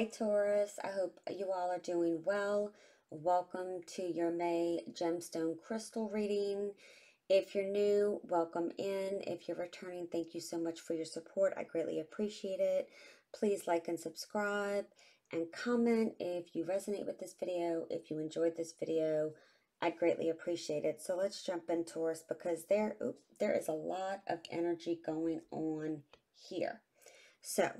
Hi, Taurus. I hope you all are doing well. Welcome to your May Gemstone Crystal reading. If you're new, welcome in. If you're returning, thank you so much for your support. I greatly appreciate it. Please like and subscribe and comment if you resonate with this video, if you enjoyed this video. I'd greatly appreciate it. So let's jump in, Taurus, because there, oops, there is a lot of energy going on here. So,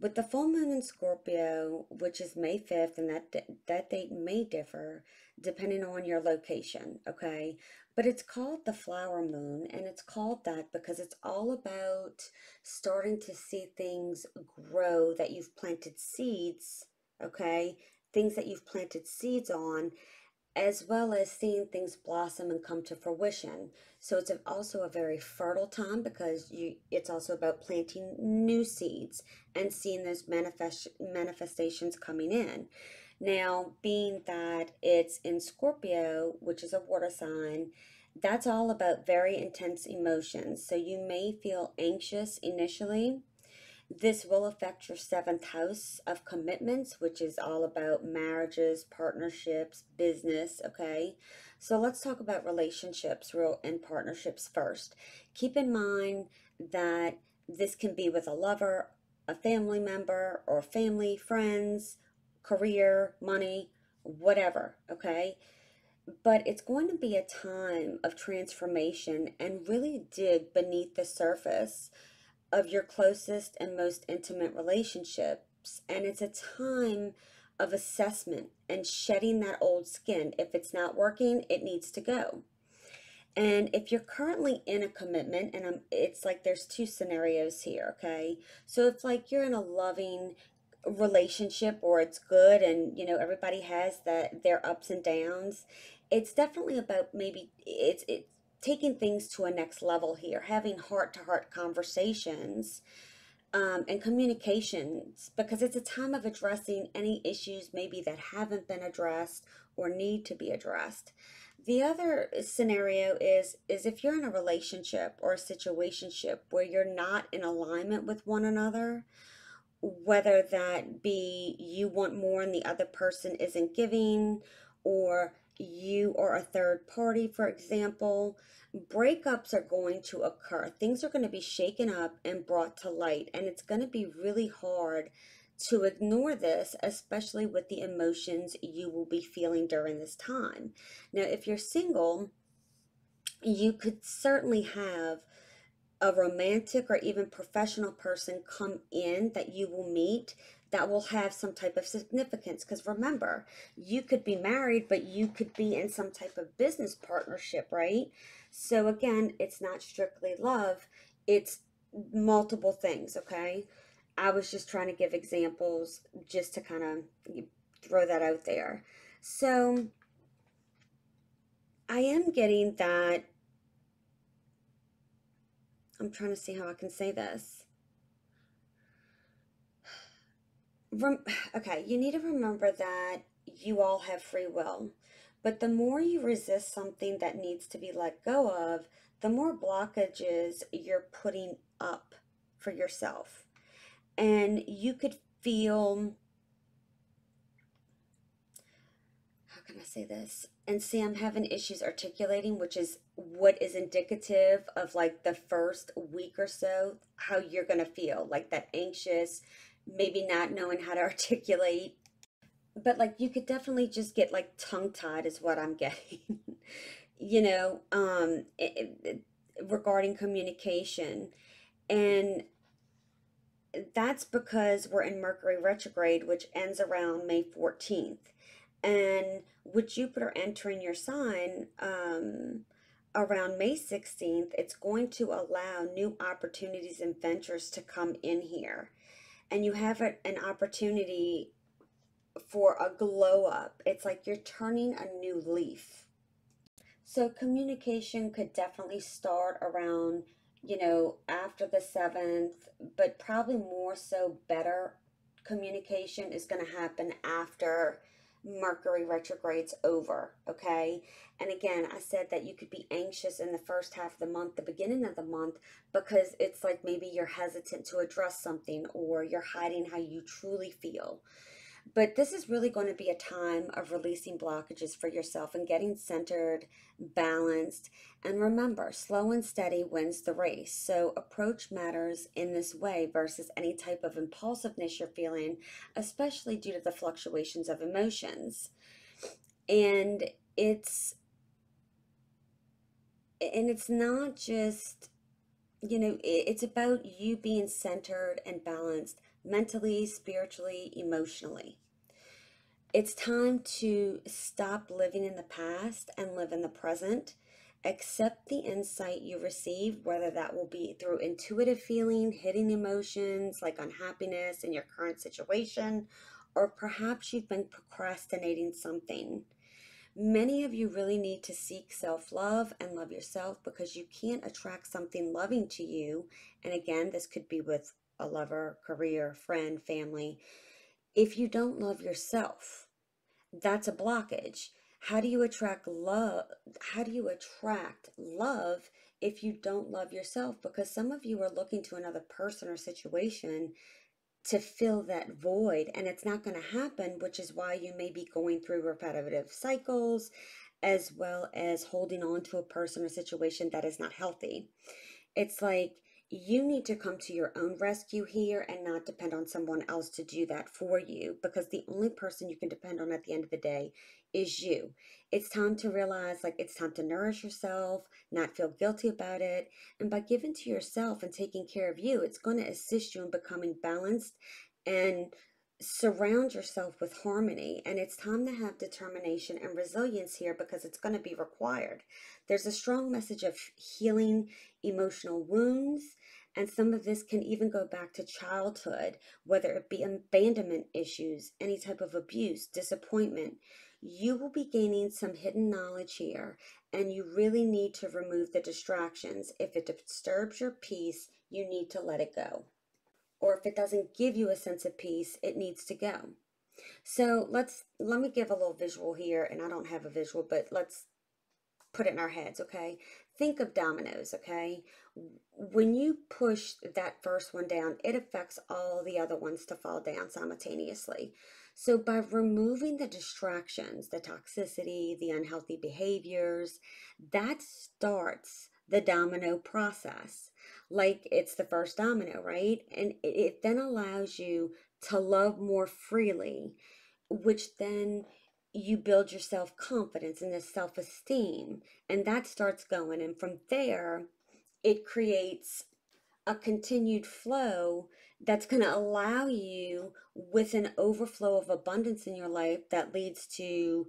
with the full moon in Scorpio, which is May 5th, and that, that date may differ depending on your location, okay? But it's called the flower moon, and it's called that because it's all about starting to see things grow that you've planted seeds, okay? Things that you've planted seeds on, as well as seeing things blossom and come to fruition. So it's also a very fertile time because you it's also about planting new seeds and seeing those manifest manifestations coming in. Now, being that it's in Scorpio, which is a water sign, that's all about very intense emotions. So you may feel anxious initially this will affect your seventh house of commitments, which is all about marriages, partnerships, business. Okay. So let's talk about relationships and partnerships first. Keep in mind that this can be with a lover, a family member, or family, friends, career, money, whatever. Okay but it's going to be a time of transformation and really dig beneath the surface of your closest and most intimate relationships. And it's a time of assessment and shedding that old skin. If it's not working, it needs to go. And if you're currently in a commitment, and I'm, it's like there's two scenarios here, okay? So if like you're in a loving relationship or it's good and you know everybody has that their ups and downs, it's definitely about maybe it's it's taking things to a next level here, having heart to heart conversations um, and communications because it's a time of addressing any issues maybe that haven't been addressed or need to be addressed. The other scenario is is if you're in a relationship or a situationship where you're not in alignment with one another, whether that be you want more and the other person isn't giving, or you or a third party, for example, breakups are going to occur. Things are going to be shaken up and brought to light, and it's going to be really hard to ignore this, especially with the emotions you will be feeling during this time. Now, if you're single, you could certainly have a romantic or even professional person come in that you will meet that will have some type of significance. Because remember, you could be married, but you could be in some type of business partnership, right? So again, it's not strictly love, it's multiple things, okay? I was just trying to give examples just to kind of throw that out there. So I am getting that. I'm trying to see how I can say this. okay, you need to remember that you all have free will. But the more you resist something that needs to be let go of, the more blockages you're putting up for yourself. And you could feel, how can I say this? And see, I'm having issues articulating, which is what is indicative of like the first week or so, how you're going to feel like that anxious, maybe not knowing how to articulate. But like you could definitely just get like tongue tied, is what I'm getting. you know, um, it, it, regarding communication. And that's because we're in Mercury retrograde, which ends around May 14th. And with Jupiter entering your sign um, around May 16th, it's going to allow new opportunities and ventures to come in here and you have an opportunity for a glow up. It's like you're turning a new leaf. So communication could definitely start around, you know, after the 7th, but probably more so better communication is going to happen after Mercury retrograde's over, okay? And again, I said that you could be anxious in the first half of the month, the beginning of the month, because it's like maybe you're hesitant to address something or you're hiding how you truly feel. But this is really going to be a time of releasing blockages for yourself and getting centered, balanced. And remember, slow and steady wins the race. So approach matters in this way versus any type of impulsiveness you're feeling, especially due to the fluctuations of emotions. And it's and it's not just you know it's about you being centered and balanced mentally, spiritually, emotionally. It's time to stop living in the past and live in the present. Accept the insight you receive, whether that will be through intuitive feeling, hidden emotions like unhappiness in your current situation, or perhaps you've been procrastinating something. Many of you really need to seek self love and love yourself because you can't attract something loving to you. And again, this could be with a lover, career, friend, family, if you don't love yourself, that's a blockage. How do you attract love? How do you attract love if you don't love yourself? Because some of you are looking to another person or situation to fill that void, and it's not going to happen, which is why you may be going through repetitive cycles as well as holding on to a person or situation that is not healthy. It's like you need to come to your own rescue here and not depend on someone else to do that for you because the only person you can depend on at the end of the day is you. It's time to realize like it's time to nourish yourself, not feel guilty about it. And by giving to yourself and taking care of you, it's going to assist you in becoming balanced and surround yourself with harmony and it's time to have determination and resilience here because it's going to be required there's a strong message of healing emotional wounds and some of this can even go back to childhood whether it be abandonment issues any type of abuse disappointment you will be gaining some hidden knowledge here and you really need to remove the distractions if it disturbs your peace you need to let it go or if it doesn't give you a sense of peace, it needs to go. So let's let me give a little visual here, and I don't have a visual, but let's put it in our heads, okay? Think of dominoes, okay? When you push that first one down, it affects all the other ones to fall down simultaneously. So by removing the distractions, the toxicity, the unhealthy behaviors, that starts the domino process like it's the first domino, right? And it then allows you to love more freely, which then you build your self confidence and the self esteem, and that starts going. And from there, it creates a continued flow that's going to allow you with an overflow of abundance in your life that leads to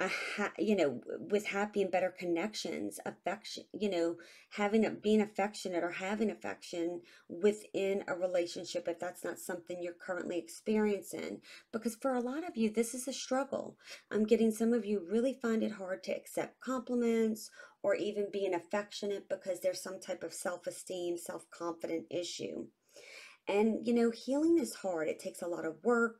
a ha- you know with happy and better connections affection you know having a being affectionate or having affection within a relationship if that's not something you're currently experiencing. Because for a lot of you this is a struggle. I'm getting some of you really find it hard to accept compliments or even being affectionate because there's some type of self-esteem self-confident issue. And you know healing is hard. It takes a lot of work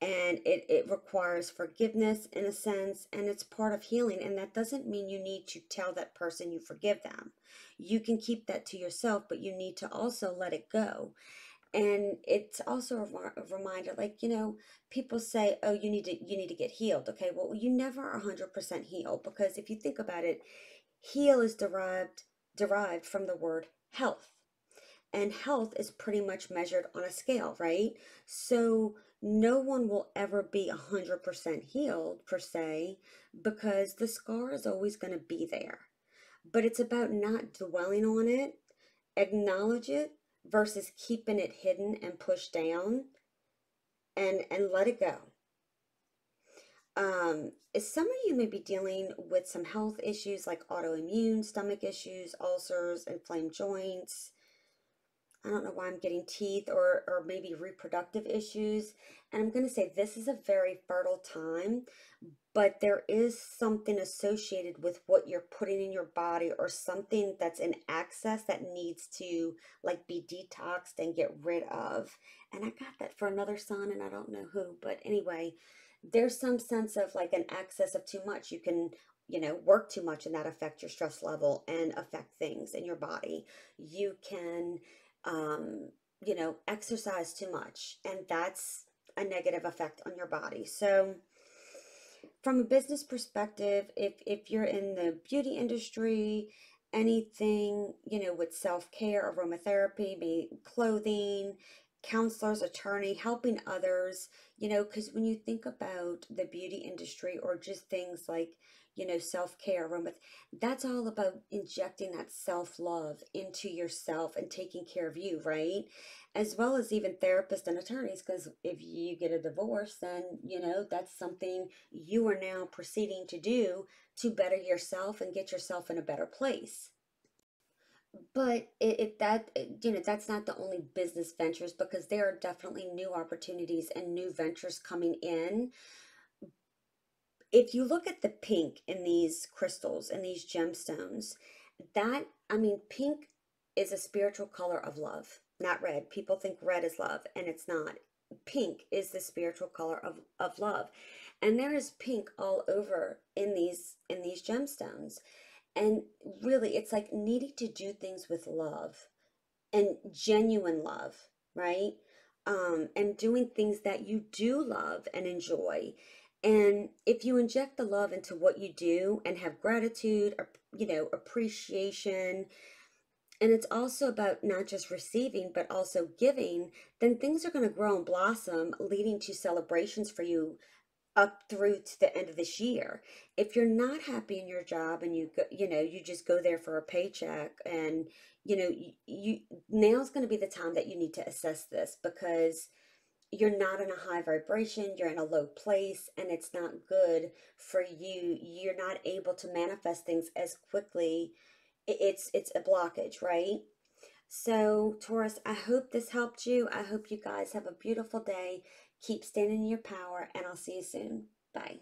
and it, it requires forgiveness in a sense and it's part of healing and that doesn't mean you need to tell that person you forgive them. You can keep that to yourself but you need to also let it go. And it's also a, reminder like you know people say oh you need to you need to get healed. Okay well you never are 100% healed because if you think about it heal is derived derived from the word health. And health is pretty much measured on a scale right? So no one will ever be 100% healed per se because the scar is always going to be there. But it's about not dwelling on it, acknowledge it versus keeping it hidden and pushed down and and let it go. Um, some of you may be dealing with some health issues like autoimmune stomach issues, ulcers, and inflamed joints, I don't know why I'm getting teeth or, or maybe reproductive issues. And I'm going to say this is a very fertile time, but there is something associated with what you're putting in your body or something that's in excess that needs to like be detoxed and get rid of. And I got that for another sun and I don't know who, but anyway, there's some sense of like an excess of too much. You can, you know, work too much and that affect your stress level and affect things in your body. You can, um, you know, exercise too much and that's a negative effect on your body. So, from a business perspective, if if you're in the beauty industry, anything, you know, with self-care, aromatherapy, be clothing, counselors, attorney, helping others, you know, because when you think about the beauty industry or just things like, you know, self-care, aroma, that's all about injecting that self-love into yourself and taking care of you, right? As well as even therapists and attorneys, because if you get a divorce, then, you know, that's something you are now proceeding to do to better yourself and get yourself in a better place. But if that, you know, that's not the only business ventures because there are definitely new opportunities and new ventures coming in. If you look at the pink in these crystals and these gemstones, that, I mean, pink is a spiritual color of love, not red. People think red is love, and it's not. Pink is the spiritual color of, of love. And there is pink all over in these in these gemstones. And really, it's like needing to do things with love and genuine love, right? Um, and doing things that you do love and enjoy. And if you inject the love into what you do and have gratitude, or, you know, appreciation, and it's also about not just receiving, but also giving, then things are going to grow and blossom, leading to celebrations for you up through to the end of this year. If you're not happy in your job and you go, you know, you just go there for a paycheck and you know, you, you now's going to be the time that you need to assess this because you're not in a high vibration, you're in a low place and it's not good for you. You're not able to manifest things as quickly. It's it's a blockage, right? So, Taurus, I hope this helped you. I hope you guys have a beautiful day. Keep standing in your power, and I'll see you soon. Bye.